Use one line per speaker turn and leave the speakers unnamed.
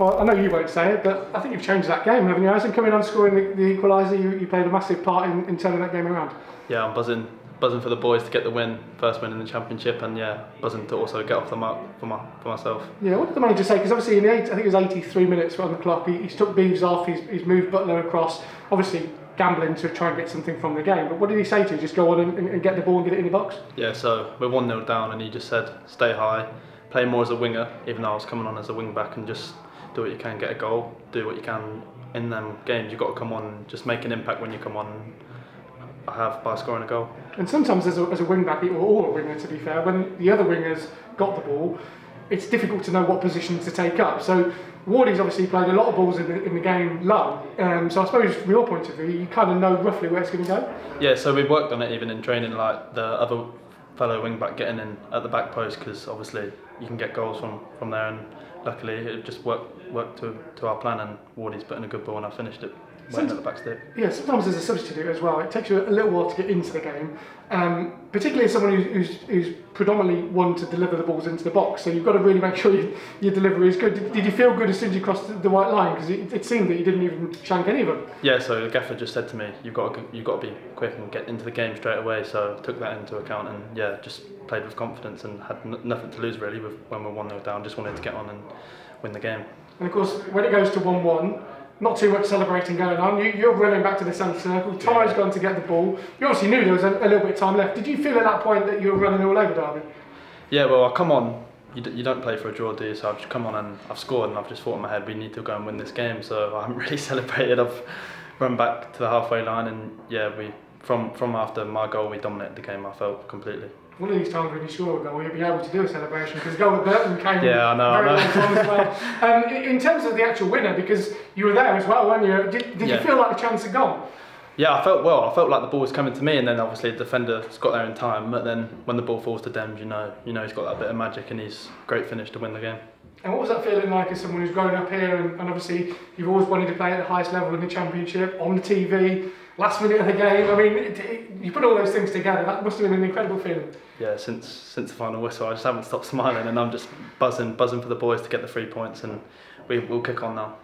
Well, I know you won't say it, but I think you've changed that game, haven't you? Hasn't coming on scoring the, the equaliser, you, you played a massive part in, in turning that game around.
Yeah, I'm buzzing, buzzing for the boys to get the win, first win in the championship, and yeah, buzzing to also get off the mark for my for myself.
Yeah, what did the manager say? Because obviously in the eight, I think it was 83 minutes on the clock, he, he's took Beevers off, he's, he's moved Butler across, obviously gambling to try and get something from the game. But what did he say to you? Just go on and, and get the ball and get it in the box?
Yeah, so we're 1 0 down, and he just said, stay high, play more as a winger, even though I was coming on as a wing back, and just do what you can, get a goal, do what you can in them games. You've got to come on just make an impact when you come on. I have by scoring a goal.
And sometimes as a, as a wing back, or a winger to be fair, when the other wingers got the ball, it's difficult to know what position to take up. So Wardy's obviously played a lot of balls in the, in the game low. Um, so I suppose from your point of view, you kind of know roughly where it's going to go.
Yeah, so we've worked on it even in training, like the other fellow wing back getting in at the back post because obviously you can get goals from, from there and luckily it just worked worked to, to our plan and Wardy's put in a good ball and I finished it at the back stick.
Yeah, sometimes as a substitute as well, it takes you a little while to get into the game, um, particularly as someone who's, who's, who's, predominantly one to deliver the balls into the box. So you've got to really make sure you, your delivery is good. Did, did, you feel good as soon as you crossed the, the white line? Because it, it, seemed that you didn't even shank any of them.
Yeah, so the gaffer just said to me, you've got to, you've got to be quick and get into the game straight away. So I took that into account and yeah, just played with confidence and had n- nothing to lose really with, when we are 1 0 down. Just wanted to get on and win the game.
And of course, when it goes to 1 1, not too much celebrating going on. You, are running back to the centre circle. Ty's gone to get the ball. You obviously knew there was a, a, little bit of time left. Did you feel at that point that you were running all over Derby?
Yeah, well, I come on. You, d- you don't play for a draw, do you? So I've just come on and I've scored and I've just thought in my head we need to go and win this game. So I haven't really celebrated. I've run back to the halfway line and yeah, we from from after my goal we dominated the game. I felt completely
one of these times when you score a goal, you'll be able to do a celebration because goal of Burton came
yeah, I know,
very
I know.
long as well. Um, in terms of the actual winner, because you were there as well, weren't you? Did, did yeah. you feel like the chance had gone?
Yeah, I felt well. I felt like the ball was coming to me, and then obviously the defender's got there in time. But then when the ball falls to Dems, you know, you know he's got that bit of magic, and he's great finish to win the game.
And what was that feeling like as someone who's grown up here, and, and obviously you've always wanted to play at the highest level in the championship on the TV? last minute of the game. I mean, it, it, you put all those things together. That must have been an incredible feeling.
Yeah, since since the final whistle, I just haven't stopped smiling, and I'm just buzzing, buzzing for the boys to get the three points, and we, we'll kick on now.